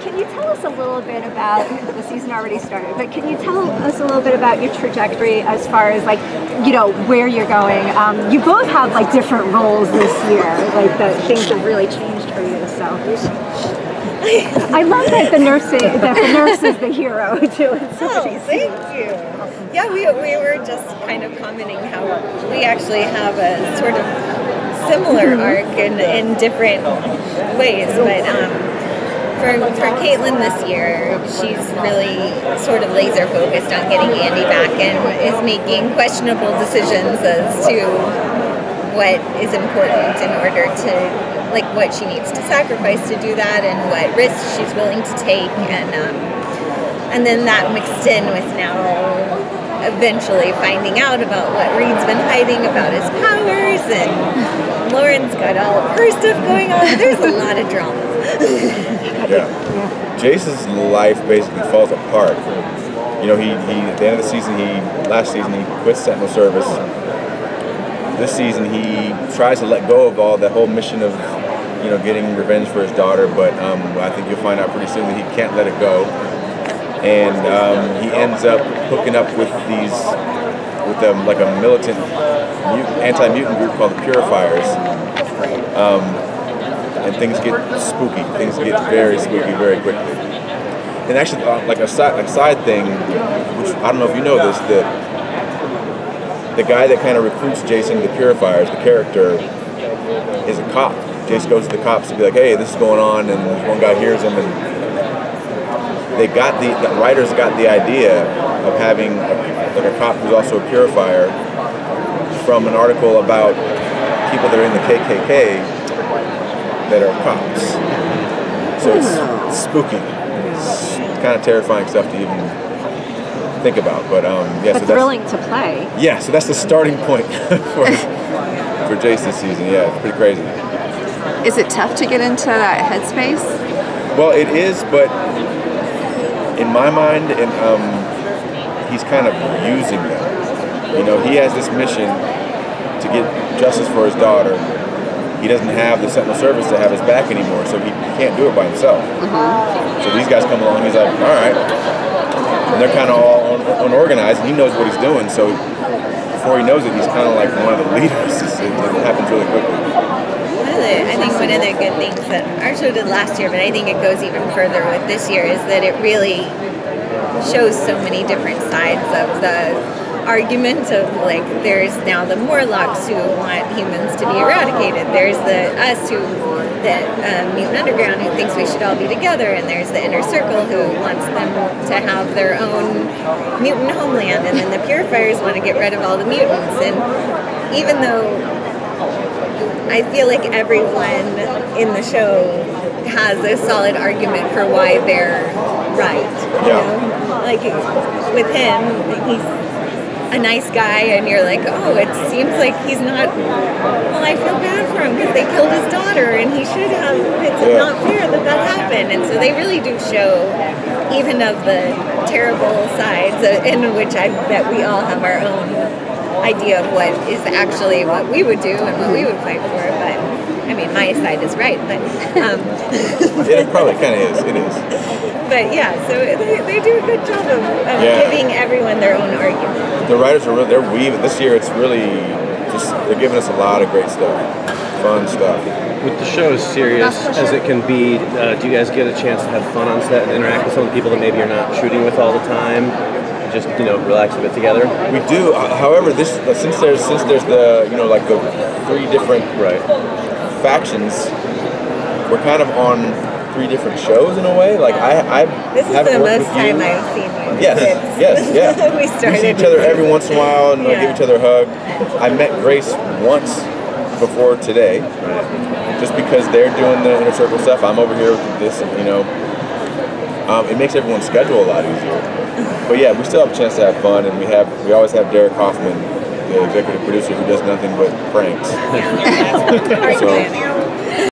can you tell us a little bit about the season already started, but can you tell us a little bit about your trajectory as far as like, you know, where you're going? Um, you both have like different roles this year, like the things have really changed for you. So I love that the nurse that the nurse is the hero too. Oh, thank you. Yeah, we, we were just kind of commenting how we actually have a sort of similar arc in, in different ways, but um, for, for Caitlin this year, she's really sort of laser focused on getting Andy back and is making questionable decisions as to what is important in order to like what she needs to sacrifice to do that and what risks she's willing to take and um, and then that mixed in with now eventually finding out about what Reed's been hiding about his powers and Lauren's got all of her stuff going on. There's a lot of drama yeah. Jace's life basically falls apart. You know, he, he at the end of the season, he last season he quits Sentinel service. This season he tries to let go of all the whole mission of you know getting revenge for his daughter, but um, I think you'll find out pretty soon that he can't let it go, and um, he ends up hooking up with these with them like a militant anti-mutant group called the Purifiers. Um, and things get spooky. Things get very spooky very quickly. And actually, uh, like a side, a side thing, which I don't know if you know this, that the guy that kind of recruits Jason the Purifiers, the character, is a cop. Jason goes to the cops to be like, "Hey, this is going on," and one guy hears him, and they got the, the writers got the idea of having a, like a cop who's also a purifier from an article about people that are in the KKK that are cops. So it's, it's spooky. It's kind of terrifying stuff to even think about. But um, yeah, but so thrilling to play. Yeah, so that's the starting point for for Jace this season. Yeah, it's pretty crazy. Is it tough to get into that headspace? Well, it is, but in my mind, and um, he's kind of using them. You know, he has this mission to get justice for his daughter, he doesn't have the Sentinel service to have his back anymore, so he can't do it by himself. Mm-hmm. So these guys come along, he's like, all right. And they're kind of all un- unorganized, and he knows what he's doing, so before he knows it, he's kind of like one of the leaders. It, it happens really quickly. I think one of the good things that our show did last year, but I think it goes even further with this year, is that it really shows so many different sides of the argument of like there's now the Morlocks who want humans to be eradicated. There's the us who the um, mutant underground who thinks we should all be together, and there's the inner circle who wants them to have their own mutant homeland, and then the purifiers want to get rid of all the mutants. And even though I feel like everyone in the show has a solid argument for why they're right. You yeah. know? Like with him, he's a nice guy and you're like, oh, it seems like he's not. Well, I feel bad for him because they killed his daughter and he should have. It's yeah. not fair that that happened. And so they really do show even of the terrible sides in which I bet we all have our own idea of what is actually what we would do and what we would fight for. But I mean, my side is right, but um, it probably kind of is. It is. But yeah, so they, they do a good job of, of yeah. giving everyone their own argument. The writers are really they're weaving this year. It's really just they're giving us a lot of great stuff, fun stuff. With the show as serious as it can be, uh, do you guys get a chance to have fun on set and interact with some of the people that maybe you're not shooting with all the time? just you know relax a bit together. We do. Uh, however, this uh, since there's since there's the you know like the three different right factions, we're kind of on three different shows in a way. Like I, I this is the most time you. I've seen you. Yes, yes, yeah. we started. We see each other every once in a while and yeah. give each other a hug. I met Grace once before today, just because they're doing the inner circle stuff. I'm over here with this, you know. Um, it makes everyone's schedule a lot easier. But yeah, we still have a chance to have fun, and we have we always have Derek Hoffman, the executive producer, who does nothing but pranks. so